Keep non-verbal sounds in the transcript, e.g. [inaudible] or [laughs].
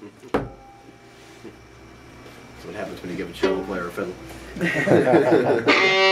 That's what happens when you give a cello player a fiddle. [laughs]